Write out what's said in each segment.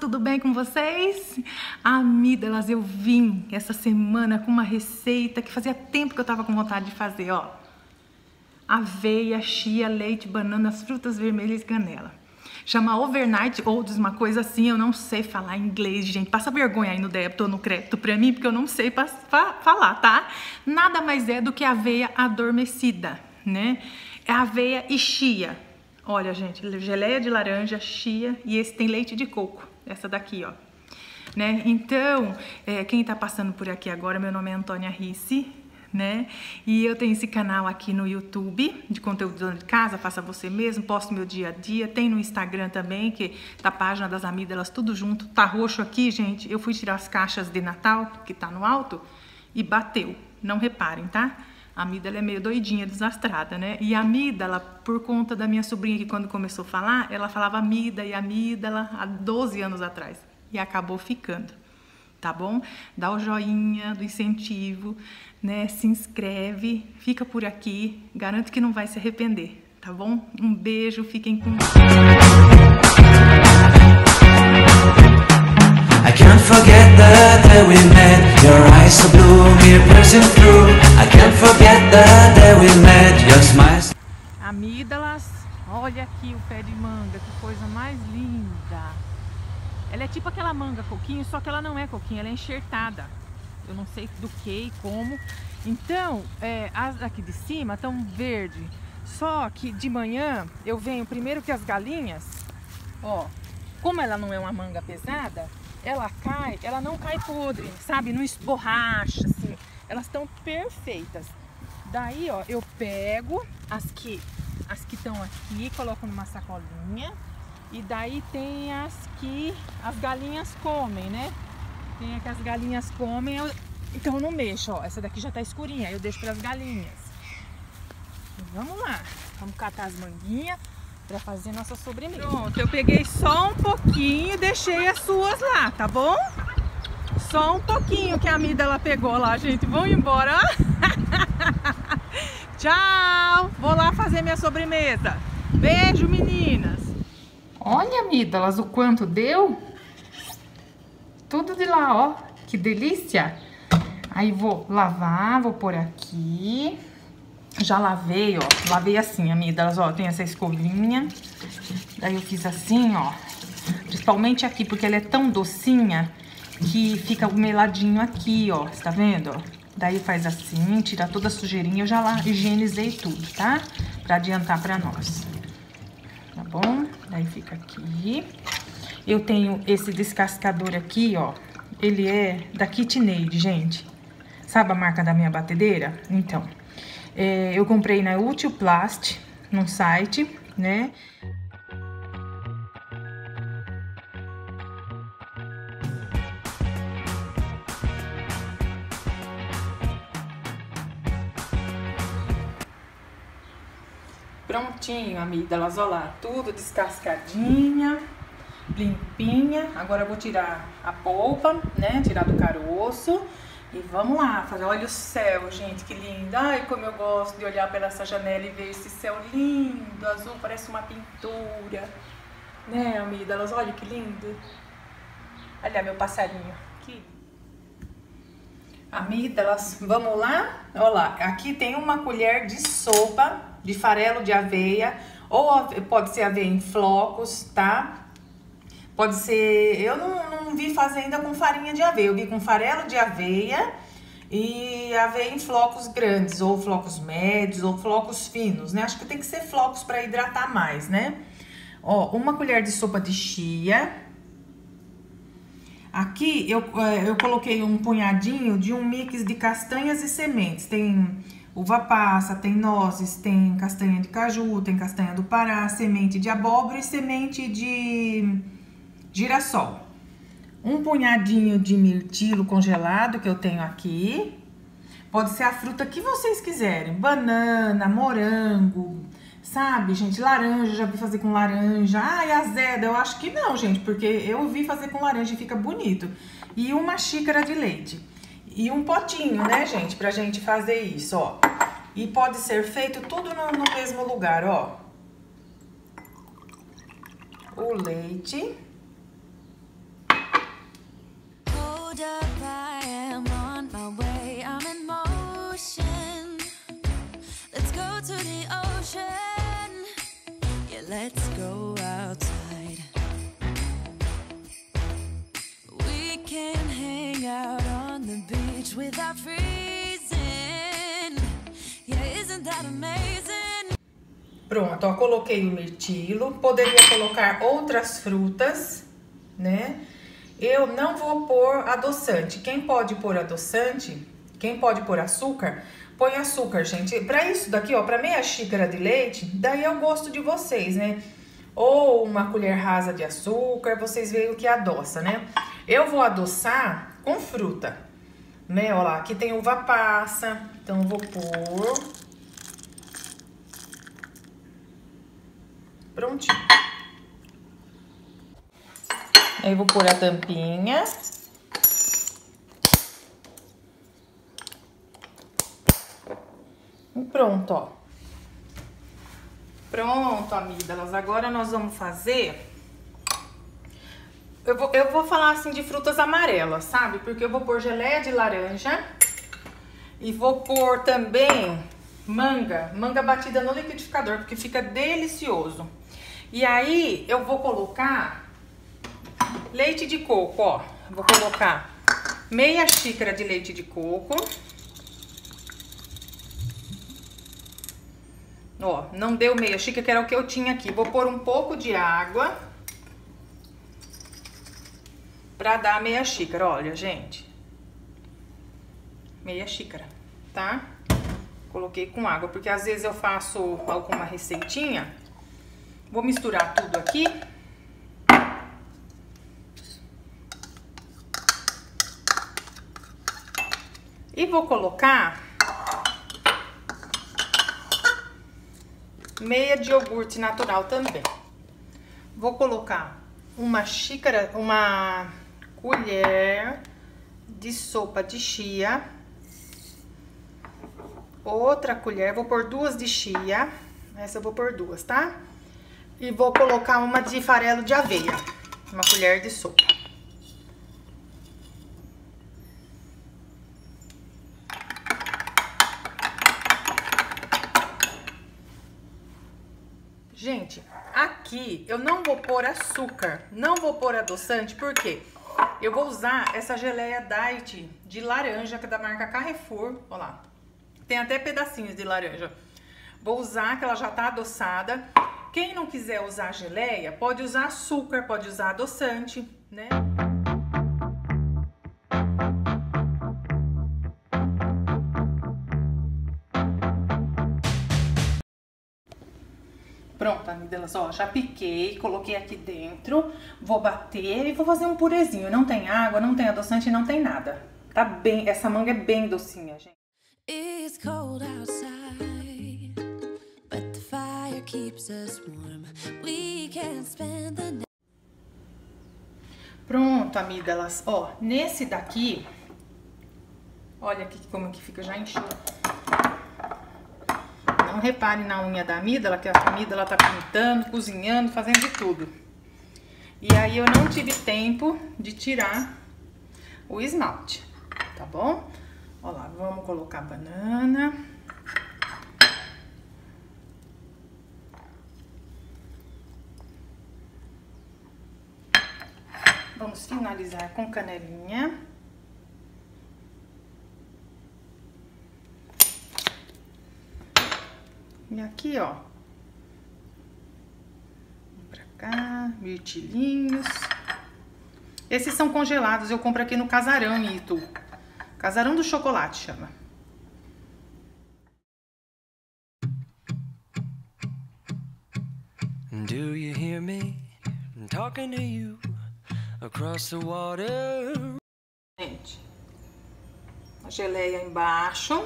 Tudo bem com vocês? Amígdalas, eu vim essa semana com uma receita que fazia tempo que eu tava com vontade de fazer, ó. Aveia, chia, leite, bananas, frutas vermelhas e canela. Chama overnight oats, uma coisa assim, eu não sei falar inglês, gente. Passa vergonha aí no débito ou no crédito pra mim, porque eu não sei falar, tá? Nada mais é do que aveia adormecida, né? É aveia e chia Olha, gente, geleia de laranja, chia e esse tem leite de coco. Essa daqui, ó. Né? Então, é, quem está passando por aqui agora, meu nome é Antônia Risse, né? E eu tenho esse canal aqui no YouTube de conteúdo de casa, faça você mesmo, posto meu dia a dia. Tem no Instagram também, que tá a página das amígdalas, tudo junto. Tá roxo aqui, gente. Eu fui tirar as caixas de Natal, que tá no alto, e bateu. Não reparem, tá? A amígdala é meio doidinha, desastrada, né? E a amígdala, por conta da minha sobrinha que quando começou a falar, ela falava amígdala e amígdala há 12 anos atrás. E acabou ficando, tá bom? Dá o joinha do incentivo, né? Se inscreve, fica por aqui. Garanto que não vai se arrepender, tá bom? Um beijo, fiquem com. I can't forget the day we met Your eyes so blue, me piercing through I can't forget we met olha aqui o pé de manga, que coisa mais linda. Ela é tipo aquela manga coquinho, só que ela não é coquinho, ela é enxertada. Eu não sei do que e como. Então, é, as aqui de cima estão verde. Só que de manhã eu venho primeiro que as galinhas Ó, como ela não é uma manga pesada ela cai, ela não cai podre, sabe? Não esborracha, assim. Elas estão perfeitas. Daí, ó, eu pego as que as que estão aqui, coloco numa sacolinha. E daí tem as que as galinhas comem, né? Tem que as galinhas comem, eu, então eu não mexo, ó. Essa daqui já tá escurinha, eu deixo para as galinhas. vamos lá, vamos catar as manguinhas para fazer nossa sobremesa. Pronto, eu peguei só um pouquinho deixei as suas lá, tá bom? Só um pouquinho que a Mida ela pegou lá, gente. Vamos embora. Tchau! Vou lá fazer minha sobremesa. Beijo, meninas. Olha, Amídalas, o quanto deu. Tudo de lá, ó. Que delícia. Aí vou lavar, vou pôr aqui. Já lavei, ó. Lavei assim, amigas, ó. Tem essa escovinha. Daí eu fiz assim, ó. Principalmente aqui, porque ela é tão docinha que fica meladinho aqui, ó. Tá vendo, ó? Daí faz assim, tira toda a sujeirinha. Eu já lá higienizei tudo, tá? Pra adiantar pra nós. Tá bom? Daí fica aqui. Eu tenho esse descascador aqui, ó. Ele é da KitNade, gente. Sabe a marca da minha batedeira? Então... É, eu comprei na Utilplast, num site, né? Prontinho, amigas, olha lá, tudo descascadinha, limpinha. Agora eu vou tirar a polpa, né, tirar do caroço. E vamos lá, fazer. Olha o céu, gente, que lindo. Ai, como eu gosto de olhar pela essa janela e ver esse céu lindo, azul, parece uma pintura. Né, amigas? Olha que lindo. Olha meu passarinho. Que Amígdalas, vamos lá? Olha lá, aqui tem uma colher de sopa de farelo de aveia, ou pode ser aveia em flocos, tá? Pode ser, eu não, não vi fazer ainda com farinha de aveia, eu vi com farelo de aveia e aveia em flocos grandes, ou flocos médios, ou flocos finos, né? Acho que tem que ser flocos para hidratar mais, né? Ó, uma colher de sopa de chia. Aqui eu, é, eu coloquei um punhadinho de um mix de castanhas e sementes. Tem uva passa, tem nozes, tem castanha de caju, tem castanha do Pará, semente de abóbora e semente de girassol. Um punhadinho de mirtilo congelado que eu tenho aqui. Pode ser a fruta que vocês quiserem. Banana, morango, sabe, gente? Laranja, já vi fazer com laranja. Ai, azeda, eu acho que não, gente, porque eu vi fazer com laranja e fica bonito. E uma xícara de leite. E um potinho, né, gente, pra gente fazer isso, ó. E pode ser feito tudo no, no mesmo lugar, ó. O leite let's go Pronto, ó, coloquei o mirtilo. Poderia colocar outras frutas, né? Eu não vou pôr adoçante. Quem pode pôr adoçante, quem pode pôr açúcar, põe açúcar, gente. Para isso daqui, ó, para meia xícara de leite, daí é o gosto de vocês, né? Ou uma colher rasa de açúcar, vocês veem o que adoça, né? Eu vou adoçar com fruta, né? Ó lá, aqui tem uva passa, então eu vou pôr. Prontinho. Aí vou pôr a tampinha. E pronto, ó. Pronto, amigas. Agora nós vamos fazer... Eu vou, eu vou falar assim de frutas amarelas, sabe? Porque eu vou pôr geleia de laranja. E vou pôr também manga. Manga batida no liquidificador, porque fica delicioso. E aí, eu vou colocar leite de coco, ó. Vou colocar meia xícara de leite de coco. Ó, não deu meia xícara, que era o que eu tinha aqui. Vou pôr um pouco de água pra dar meia xícara. Olha, gente. Meia xícara, tá? Coloquei com água, porque às vezes eu faço alguma receitinha. Vou misturar tudo aqui. E vou colocar meia de iogurte natural também. Vou colocar uma xícara, uma colher de sopa de chia. Outra colher, vou pôr duas de chia. Essa eu vou pôr duas, tá? E vou colocar uma de farelo de aveia. Uma colher de sopa. Gente, aqui eu não vou pôr açúcar, não vou pôr adoçante, porque eu vou usar essa geleia Diet de laranja, que é da marca Carrefour, olha lá. Tem até pedacinhos de laranja. Vou usar, que ela já tá adoçada. Quem não quiser usar geleia, pode usar açúcar, pode usar adoçante, né? Pronto, amigas, ó, já piquei, coloquei aqui dentro, vou bater e vou fazer um purezinho. Não tem água, não tem adoçante, não tem nada. Tá bem, essa manga é bem docinha, gente. It's cold outside, but the fire keeps us warm. We can spend the night. Pronto, amigas, ó, nesse daqui, olha aqui como que fica já encheu. Não repare na unha da amígdala, que a amígdala tá pintando, cozinhando, fazendo de tudo. E aí eu não tive tempo de tirar o esmalte, tá bom? Ó lá, vamos colocar a banana. Vamos finalizar com canelinha. E aqui, ó. Pra cá, mirtilinhos. Esses são congelados, eu compro aqui no Casarão em Itu. Casarão do Chocolate chama. Do you hear me talking to you across the water? Gente, a geleia embaixo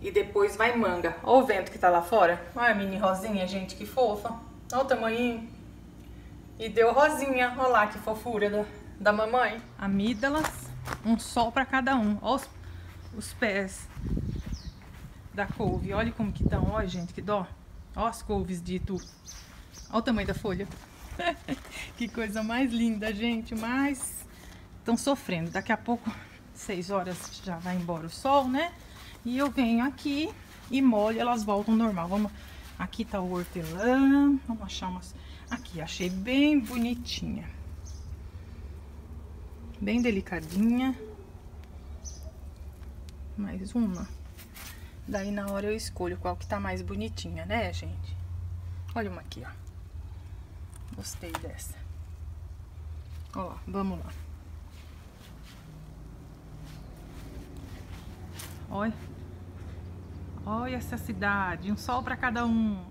e depois vai manga. Olha o vento que tá lá fora. Olha a mini rosinha, gente, que fofa. Olha o tamanho. E deu rosinha. Olha lá que fofura da, da mamãe. Amígdalas, um sol pra cada um. Olha os, os pés da couve. Olha como que estão. Olha, gente, que dó. Olha as couves de Itu. Olha o tamanho da folha. que coisa mais linda, gente. Mais estão sofrendo. Daqui a pouco, 6 horas, já vai embora o sol, né? E eu venho aqui e molho, elas voltam normal. Vamos, aqui tá o hortelã, vamos achar umas... Aqui, achei bem bonitinha. Bem delicadinha. Mais uma. Daí na hora eu escolho qual que tá mais bonitinha, né, gente? Olha uma aqui, ó. Gostei dessa. Ó, vamos lá. Olha. Olha essa cidade. Um sol para cada um.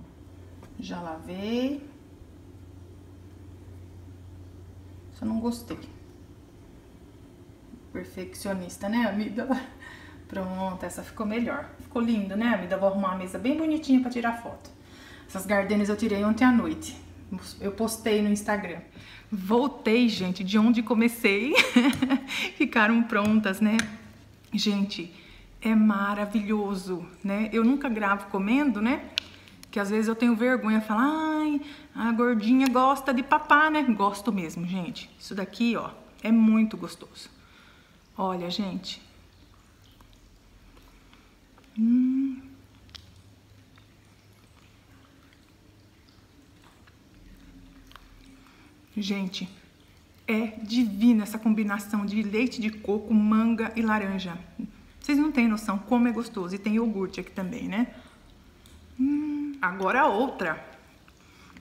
Já lavei. Só não gostei. Perfeccionista, né, amiga? Pronto, essa ficou melhor. Ficou linda, né, amiga? Vou arrumar uma mesa bem bonitinha para tirar foto. Essas gardenias eu tirei ontem à noite. Eu postei no Instagram. Voltei, gente, de onde comecei. Ficaram prontas, né? Gente, é maravilhoso, né? Eu nunca gravo comendo, né? Que às vezes eu tenho vergonha, falar, ai, a gordinha gosta de papá, né? Gosto mesmo, gente. Isso daqui, ó, é muito gostoso. Olha, gente. Hum. Gente, é divina essa combinação de leite de coco, manga e laranja. Vocês não têm noção como é gostoso. E tem iogurte aqui também, né? Hum, agora outra.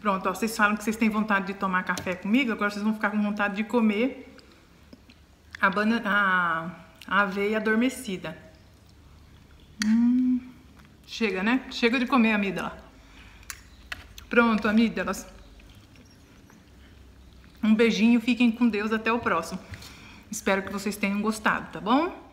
Pronto, ó, vocês falam que vocês têm vontade de tomar café comigo, agora vocês vão ficar com vontade de comer a, banana, a, a aveia adormecida. Hum, chega, né? Chega de comer amígdala. Pronto, amígdalas. Um beijinho, fiquem com Deus, até o próximo. Espero que vocês tenham gostado, tá bom?